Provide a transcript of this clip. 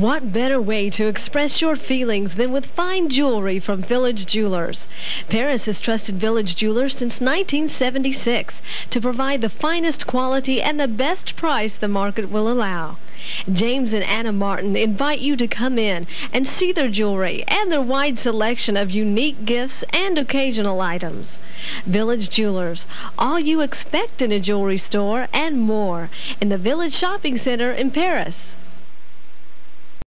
What better way to express your feelings than with fine jewelry from Village Jewelers? Paris has trusted Village Jewelers since 1976 to provide the finest quality and the best price the market will allow. James and Anna Martin invite you to come in and see their jewelry and their wide selection of unique gifts and occasional items. Village Jewelers, all you expect in a jewelry store and more in the Village Shopping Center in Paris.